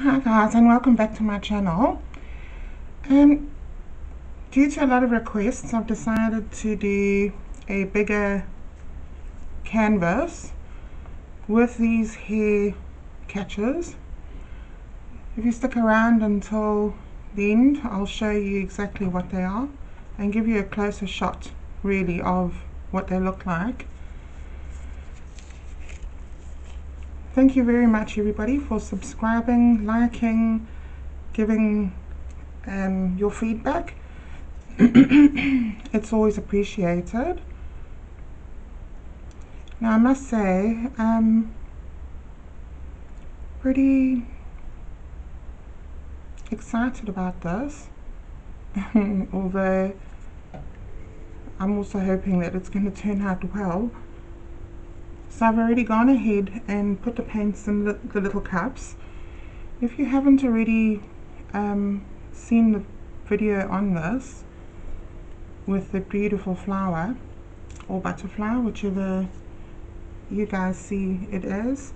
Hi guys and welcome back to my channel. Um, due to a lot of requests I've decided to do a bigger canvas with these hair catchers. If you stick around until the end I'll show you exactly what they are and give you a closer shot really of what they look like. Thank you very much everybody for subscribing, liking, giving um, your feedback. it's always appreciated. Now I must say, um, pretty excited about this, although I'm also hoping that it's going to turn out well. So I've already gone ahead and put the paints in the, the little cups. If you haven't already um, seen the video on this with the beautiful flower or butterfly, whichever you guys see it as,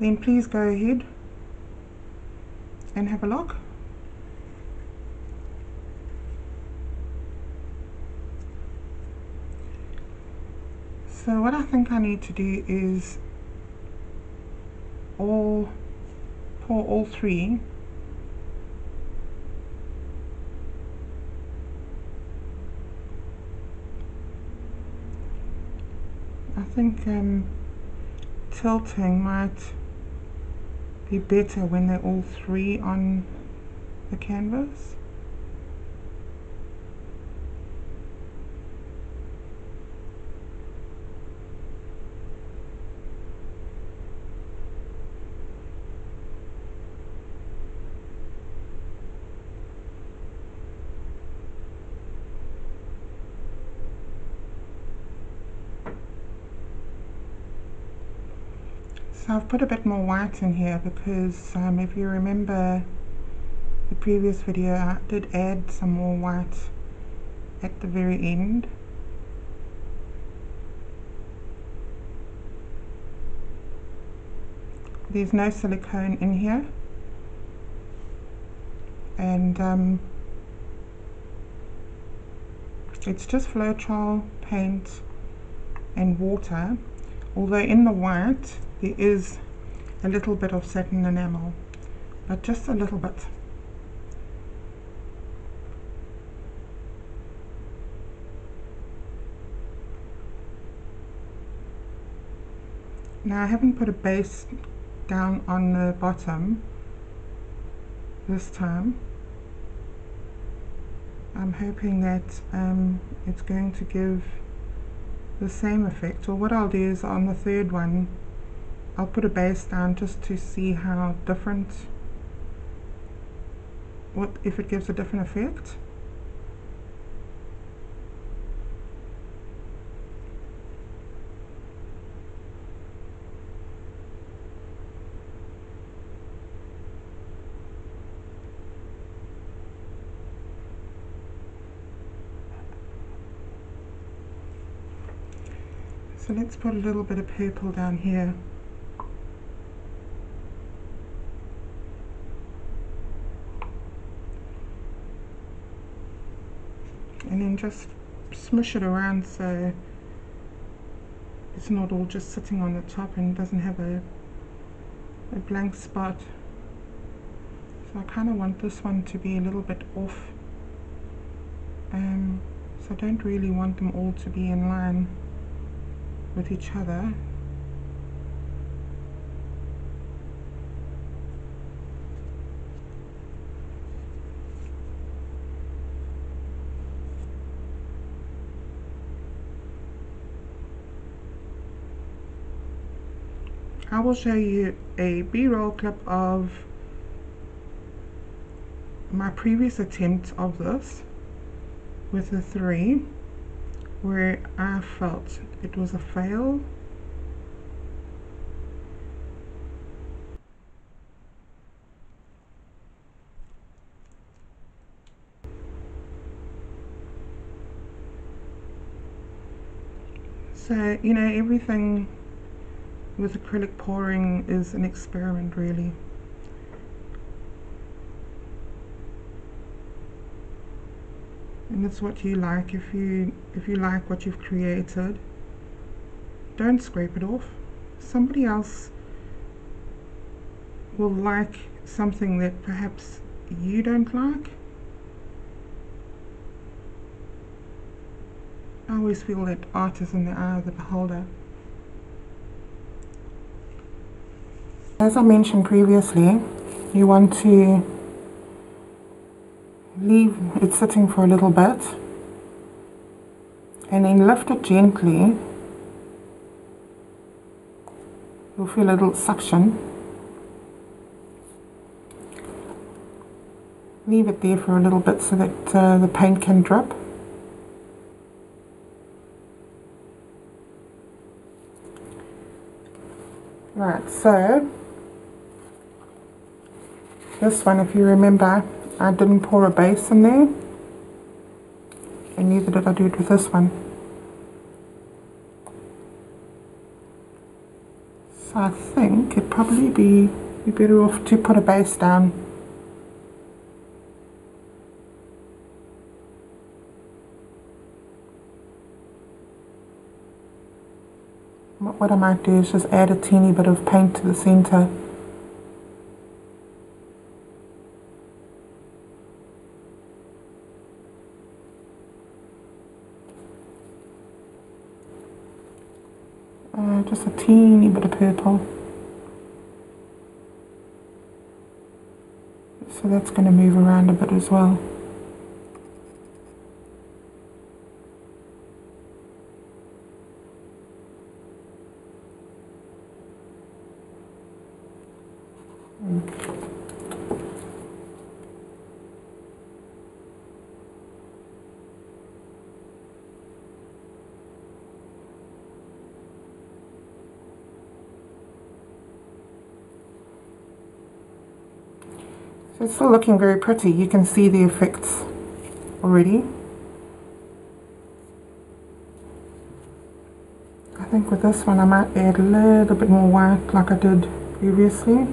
then please go ahead and have a look. So what I think I need to do is all pour all three I think um, tilting might be better when they're all three on the canvas. So I've put a bit more white in here because um, if you remember the previous video I did add some more white at the very end. There's no silicone in here and um, it's just Floetrol paint and water although in the white there is a little bit of satin enamel but just a little bit. Now I haven't put a base down on the bottom this time. I'm hoping that um, it's going to give the same effect. Or what I'll do is on the third one I'll put a base down just to see how different what if it gives a different effect So let's put a little bit of purple down here. And then just smush it around so it's not all just sitting on the top and doesn't have a, a blank spot. So I kind of want this one to be a little bit off. Um, so I don't really want them all to be in line with each other I will show you a b-roll clip of my previous attempt of this with the three where I felt it was a fail. So you know everything with acrylic pouring is an experiment really. And it's what you like. If you if you like what you've created, don't scrape it off. Somebody else will like something that perhaps you don't like. I always feel that art is in the eye of the beholder. As I mentioned previously you want to leave it sitting for a little bit and then lift it gently you'll feel a little suction. Leave it there for a little bit so that uh, the paint can drip. Right so this one if you remember I didn't pour a base in there and neither did I do it with this one. So I think it'd probably be, be better off to put a base down. What I might do is just add a teeny bit of paint to the center. Uh, just a teeny bit of purple. So that's going to move around a bit as well. So it's still looking very pretty. You can see the effects already. I think with this one I might add a little bit more white like I did previously.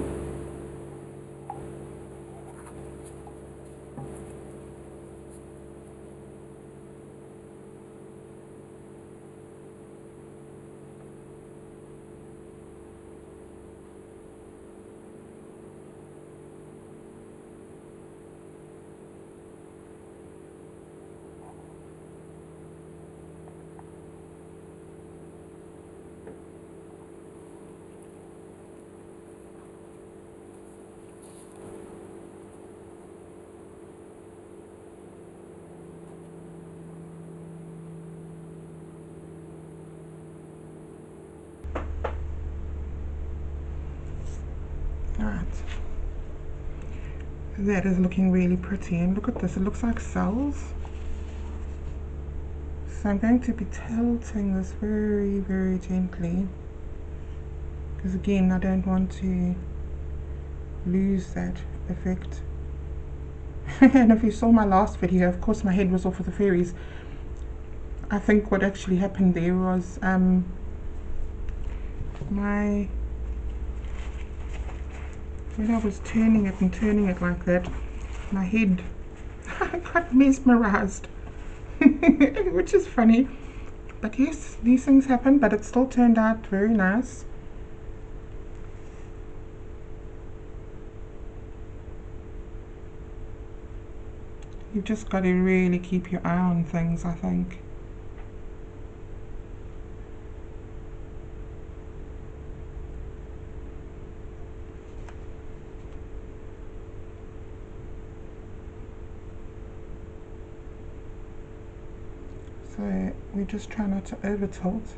That is looking really pretty. And look at this, it looks like cells. So I'm going to be tilting this very, very gently. Because again, I don't want to lose that effect. and if you saw my last video, of course my head was off with the fairies. I think what actually happened there was um, my when I was turning it and turning it like that, my head got mesmerized, which is funny. But yes, these things happen, but it still turned out very nice. You've just got to really keep your eye on things, I think. We just try not to over tilt.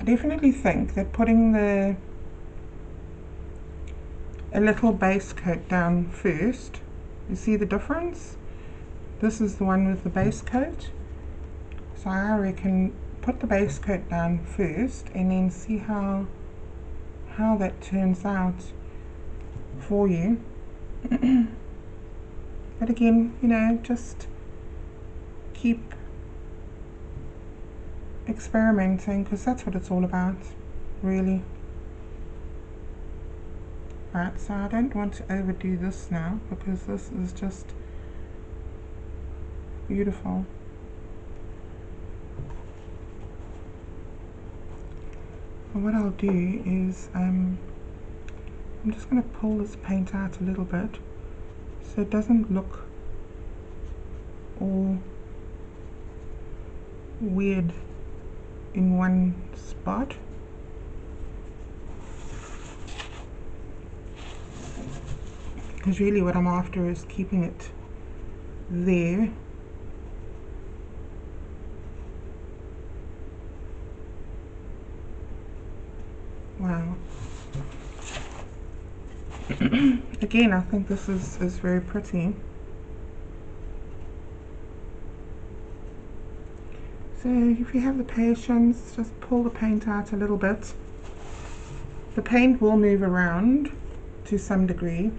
I definitely think that putting the a little base coat down first, you see the difference? This is the one with the base coat so I can put the base coat down first and then see how how that turns out for you but again you know just keep experimenting because that's what it's all about, really. Right, so I don't want to overdo this now because this is just beautiful. And what I'll do is um, I'm just going to pull this paint out a little bit so it doesn't look all weird in one spot. Because really what I'm after is keeping it there again I think this is, is very pretty So if you have the patience, just pull the paint out a little bit. The paint will move around to some degree.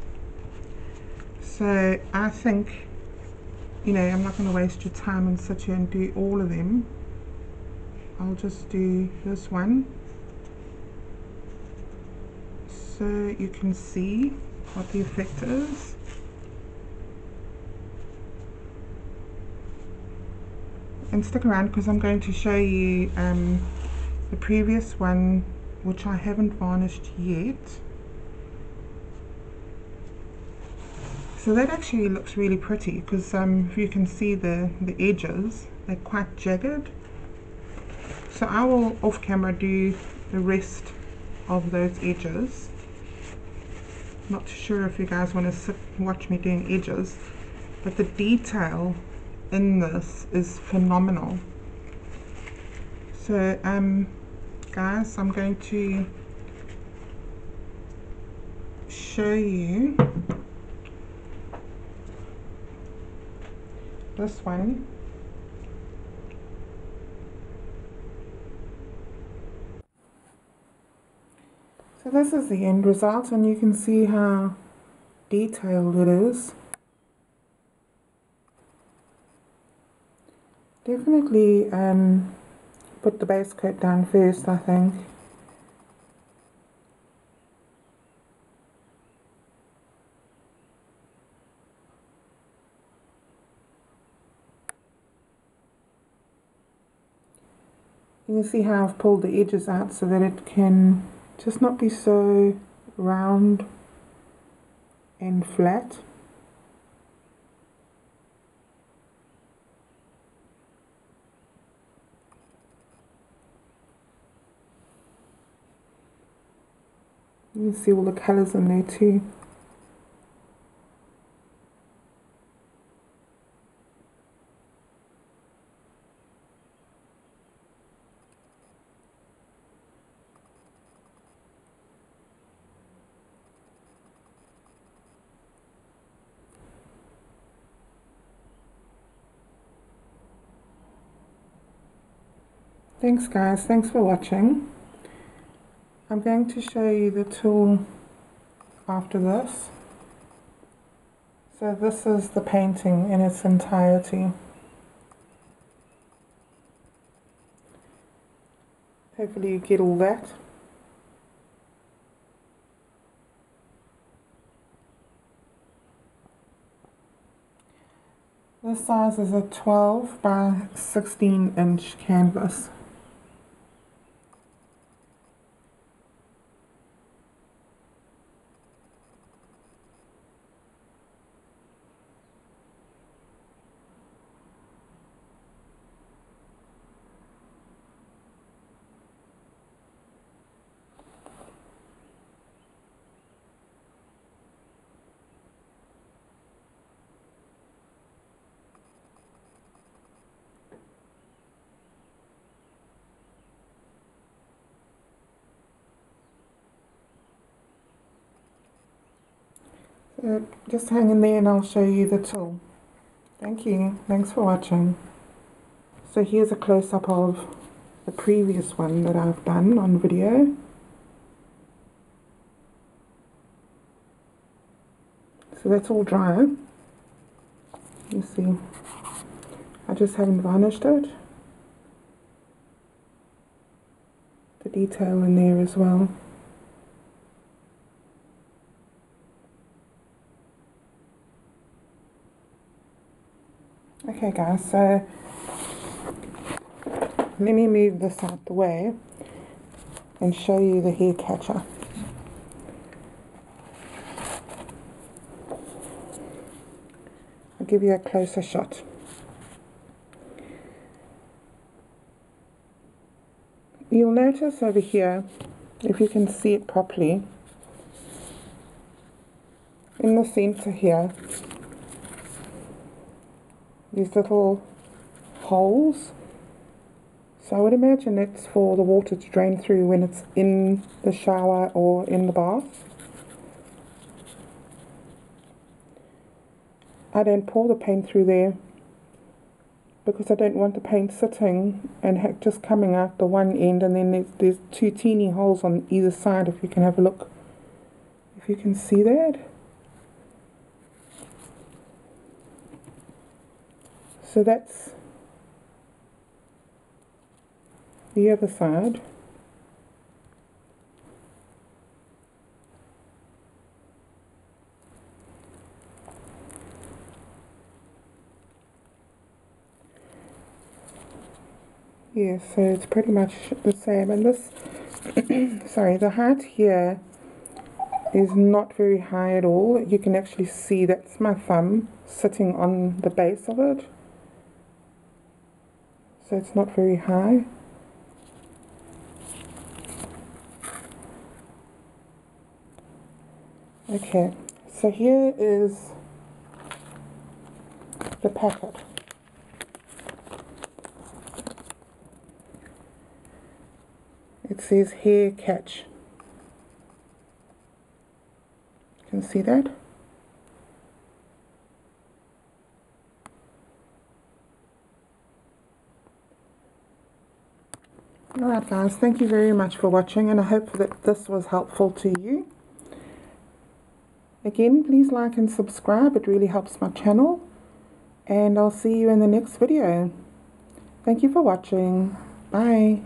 So I think, you know, I'm not going to waste your time and sit here and do all of them. I'll just do this one. So you can see what the effect is. and stick around because I'm going to show you um, the previous one which I haven't varnished yet. So that actually looks really pretty because um, you can see the the edges they're quite jagged. So I will off camera do the rest of those edges not too sure if you guys want to sit watch me doing edges but the detail in this is phenomenal. So, um, guys, I'm going to show you this one. This is the end result and you can see how detailed it is. Definitely um, put the base coat down first, I think. You can see how I've pulled the edges out so that it can just not be so round and flat. You can see all the colours in there too. Thanks guys, thanks for watching. I'm going to show you the tool after this. So this is the painting in its entirety. Hopefully you get all that. This size is a 12 by 16 inch canvas. Uh, just hang in there and I'll show you the tool. Thank you. Thanks for watching. So here's a close-up of the previous one that I've done on video. So that's all dry. You see. I just haven't varnished it. The detail in there as well. Okay guys, so let me move this out the way and show you the hair catcher. I'll give you a closer shot. You'll notice over here, if you can see it properly, in the center here, these little holes. So I would imagine it's for the water to drain through when it's in the shower or in the bath. I don't pour the paint through there because I don't want the paint sitting and just coming out the one end and then there's, there's two teeny holes on either side if you can have a look if you can see that So that's the other side. Yeah, so it's pretty much the same. And this, sorry, the height here is not very high at all. You can actually see that's my thumb sitting on the base of it so it's not very high. Okay, so here is the packet. It says hair catch. You can see that? Alright guys, thank you very much for watching and I hope that this was helpful to you. Again, please like and subscribe, it really helps my channel. And I'll see you in the next video. Thank you for watching. Bye.